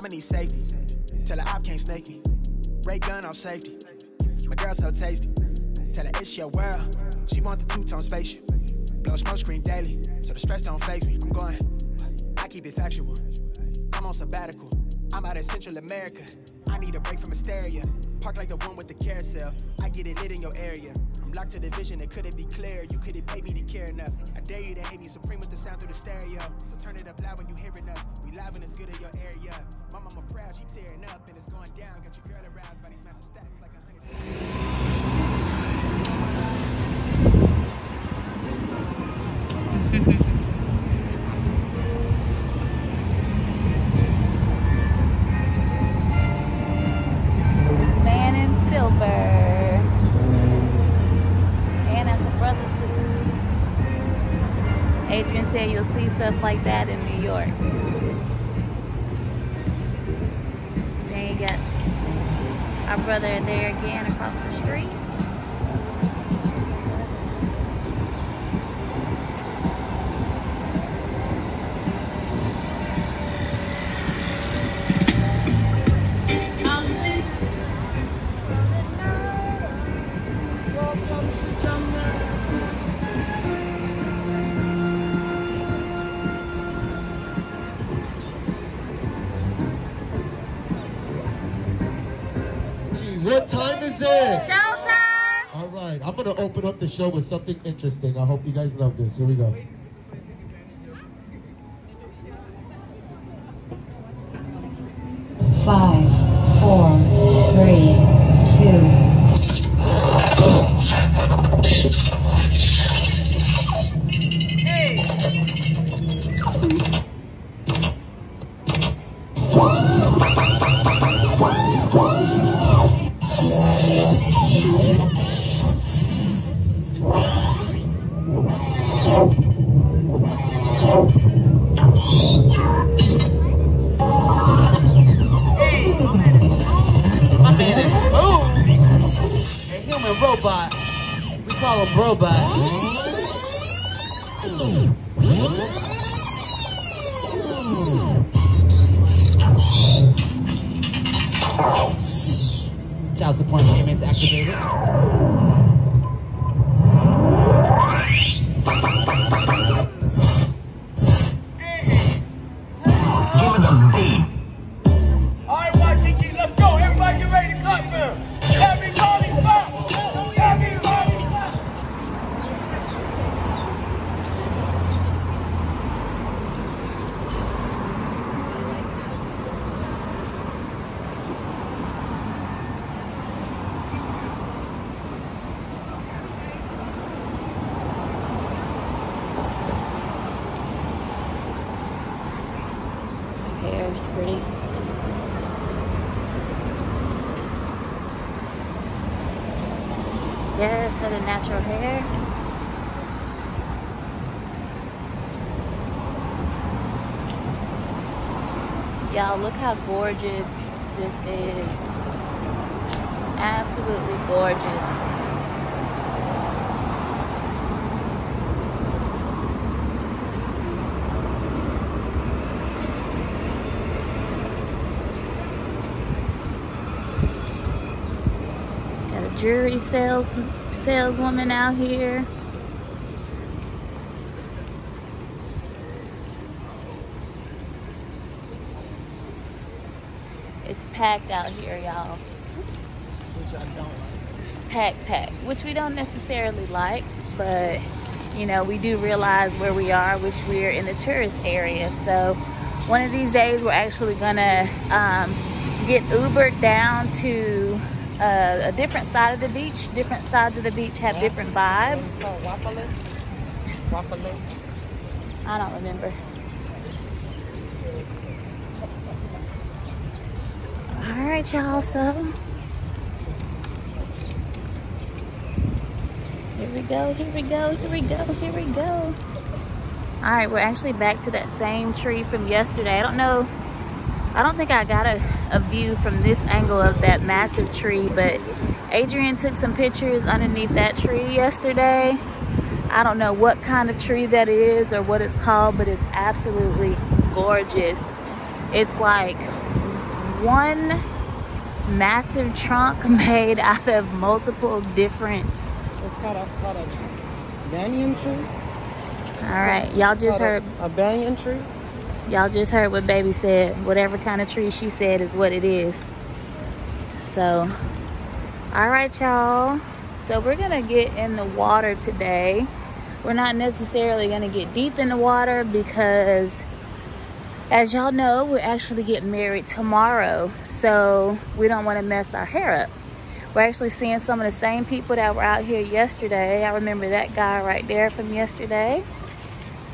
I'ma need safety. Tell her I can't snake me. Ray gun off safety. My girl so tasty. Tell her it's your world. She want the two-tone spaceship. Blow smoke screen daily, so the stress don't phase me. I'm going, I keep it factual. I'm on sabbatical. I'm out in Central America. I need a break from hysteria. Park like the one with the carousel. I get it lit in your area. I'm locked to the vision, it couldn't be clear. You couldn't pay me to care enough. I dare you to hate me supreme with the sound through the stereo. So turn it up loud when you hearing us. We live and it's good in your area. You'll see stuff like that in New York. Then you got our brother there again across the street. What time is it? Showtime! All right, I'm gonna open up the show with something interesting. I hope you guys love this. Here we go. Five, four, three, two. My robot. We call him robot. Child support 不得了。Natural hair. Y'all, look how gorgeous this is. Absolutely gorgeous. Got a jewelry sales saleswoman out here. It's packed out here, y'all. Pack, pack, which we don't necessarily like, but you know, we do realize where we are, which we're in the tourist area. So, one of these days, we're actually gonna um, get Ubered down to uh, a different side of the beach. Different sides of the beach have different vibes. Wapale? Wapale? I don't remember. All right, y'all. So here we go. Here we go. Here we go. Here we go. All right, we're actually back to that same tree from yesterday. I don't know. I don't think I got a, a view from this angle of that massive tree, but Adriean took some pictures underneath that tree yesterday. I don't know what kind of tree that is or what it's called, but it's absolutely gorgeous. It's like one massive trunk made out of multiple different. It's called a, called a banyan tree. All right, y'all just Called a- heard. a banyan tree. Y'all just heard what baby said. Whatever kind of tree she said is what it is. So, all right, y'all. So we're gonna get in the water today. We're not necessarily gonna get deep in the water because, as y'all know, we're actually getting married tomorrow. So we don't want to mess our hair up. We're actually seeing some of the same people that were out here yesterday. I remember that guy right there from yesterday,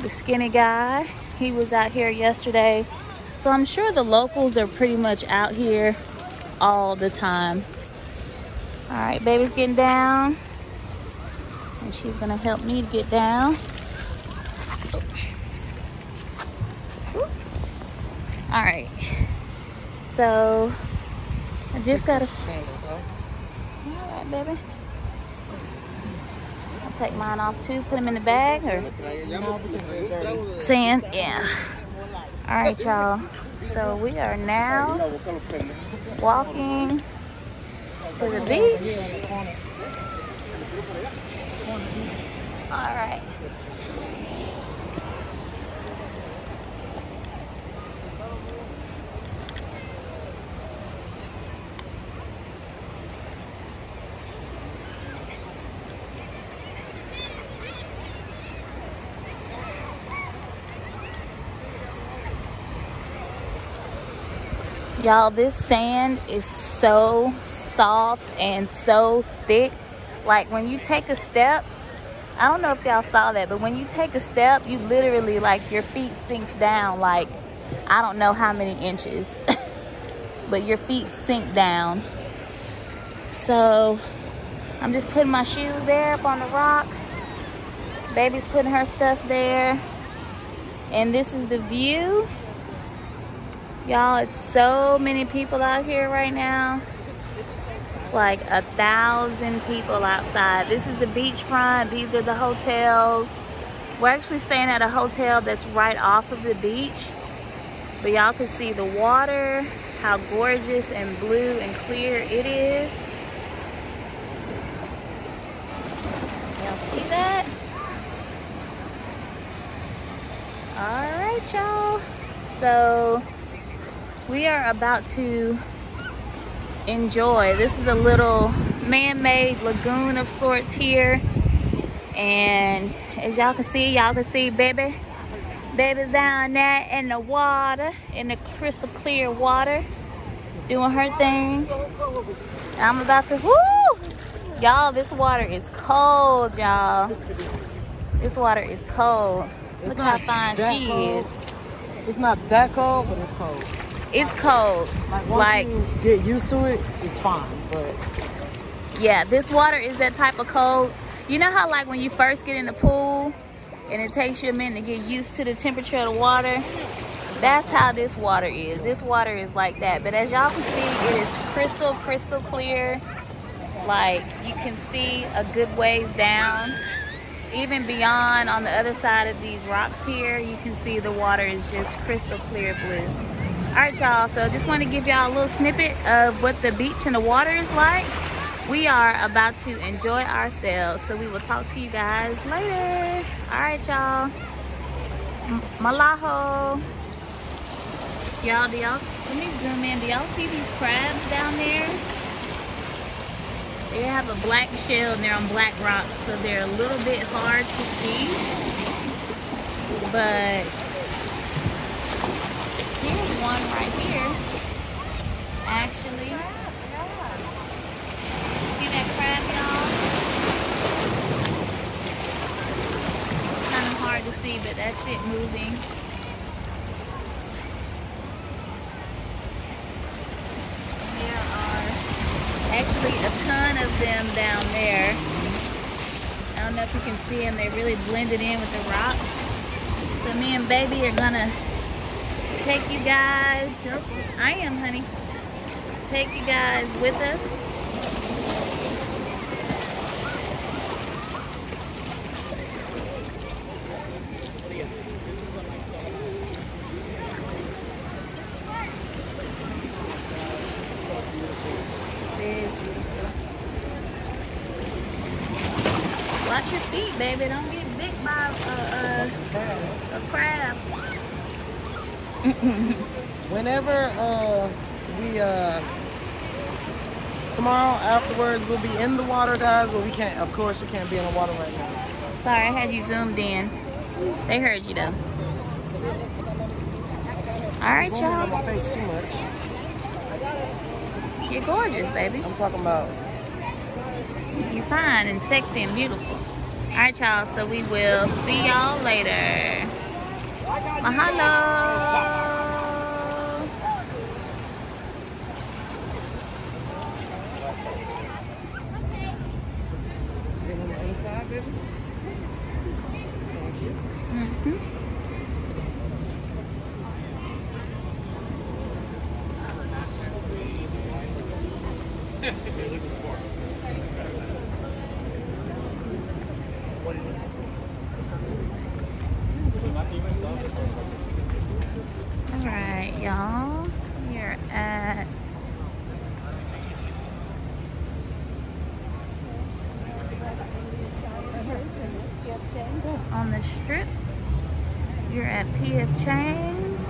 the skinny guy he was out here yesterday. So I'm sure the locals are pretty much out here all the time. All right, baby's getting down. And she's gonna help me to get down. All right. So I just gotta, Sandals, all right, baby. I'll take mine off too, put them in the bag or. Sand, yeah. All right, y'all. So we are now walking to the beach. All right. Y'all, this sand is so soft and so thick. Like when you take a step, I don't know if y'all saw that, but when you take a step, you literally like your feet sinks down like I don't know how many inches. but your feet sink down. So I'm just putting my shoes there up on the rock. Baby's putting her stuff there. And this is the view. Y'all, it's so many people out here right now. It's like a thousand people outside. This is the beachfront. These are the hotels. We're actually staying at a hotel that's right off of the beach. But y'all can see the water, how gorgeous and blue and clear it is. Y'all see that? All right, y'all. So we are about to enjoy. This is a little man-made lagoon of sorts here. And as y'all can see, y'all can see baby. Baby's down there in the water, in the crystal clear water, doing her thing. I'm about to, whoo! Y'all, this water is cold, y'all. This water is cold. Look how fine she cold. is. It's not that cold, but it's cold. It's cold. Like Like, you get used to it, it's fine. But yeah, this water is that type of cold. You know how like when you first get in the pool and it takes you a minute to get used to the temperature of the water? That's how this water is. This water is like that. But as y'all can see, it is crystal, crystal clear. Like you can see a good ways down. Even beyond on the other side of these rocks here, you can see the water is just crystal clear blue. All right, y'all. So just want to give y'all a little snippet of what the beach and the water is like. We are about to enjoy ourselves. So we will talk to you guys later. All right, y'all. Mahalo. Y'all, do y'all, let me zoom in. Do y'all see these crabs down there? They have a black shell and they're on black rocks, so they're a little bit hard to see. But one right here. Actually. See that crab, y'all? Kind of hard to see, but that's it moving. There are actually a ton of them down there. I don't know if you can see them. They're really blended in with the rock. So me and baby are gonna take you guys. I am, honey. Take you guys with us. Watch your feet, baby. Don't get bit by a, a, a crab. Whenever uh, we uh, tomorrow afterwards we'll be in the water, guys. But we can't. Of course, we can't be in the water right now. Sorry, I had you zoomed in. They heard you though. All right, y'all. my face too much. You're gorgeous, baby. I'm talking about. You're fine and sexy and beautiful. All right, y'all. So we will see y'all later. Mahalo. Mhm. All right, y'all. We're at on the strip. You're chains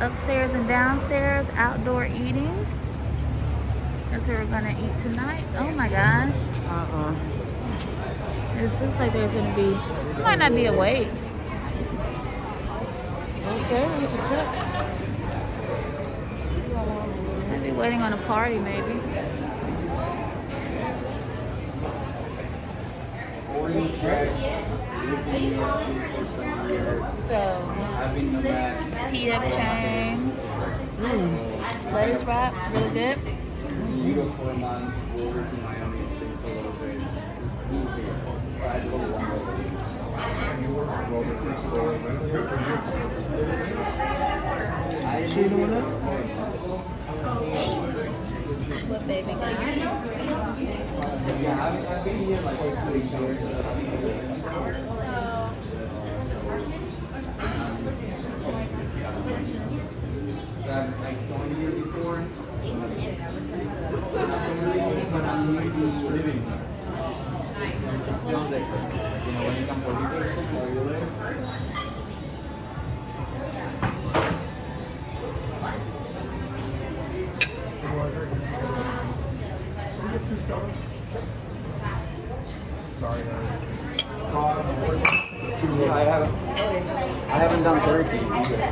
Upstairs and downstairs, outdoor eating. That's where we're gonna eat tonight. Oh my gosh. Uh-uh. This looks like there's gonna be, this might not be a wait. Okay, we can check. Might be waiting on a party maybe. So, PF Chang's. Mm. Lettuce wrap, really good. beautiful in Miami, for a little bit. What baby? Yeah, I've, been here like three years. It's still different. You know, when you come for vacation or you live. Yeah, I haven't. I haven't done turkey either.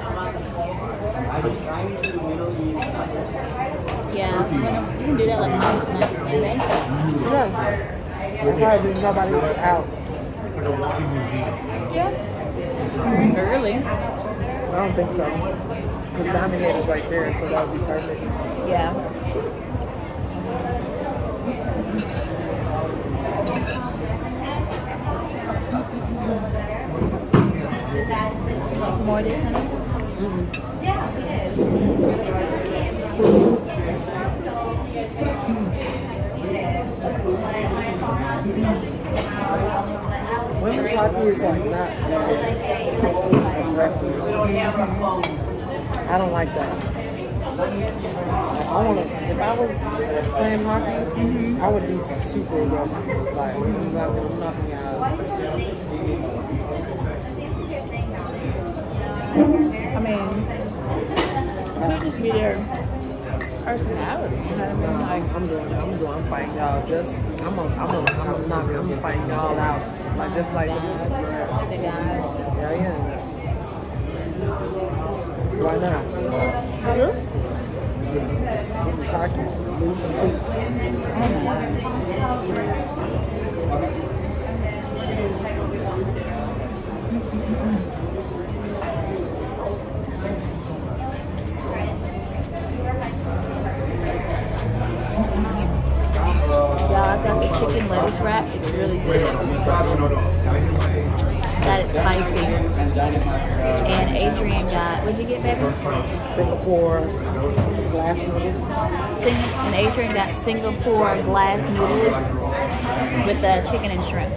I've trying to Middle East. Yeah, you can do that like month, month, maybe. Yeah. We'll probably do nobody out. Yeah. Early. I don't think so. Because Diamond Head is right there, so that would be perfect. Yeah. Some more of this, honey? Mm-hmm. Women's hockey is like not that aggressive. I don't like that. I want to, if I was playing hockey, mm-hmm. I would be super aggressive. Like, going to knock me out. I mean, could just be their personality, you know what I mean? Like, I'm doing, I'm doing, I'm fighting y'all. Just, I'm gonna, I'm gonna, I'm gonna knock, I'm gonna fight y'all out. Like, just like, yeah, the guys. yeah. Why not? This is hockey. Lose some teeth. Yeah, chicken lettuce wrap. It's really good. Got it spicy. And Adriean got, what'd you get, baby? Singapore glass noodles. Sing- and Adriean got Singapore glass noodles with the chicken and shrimp.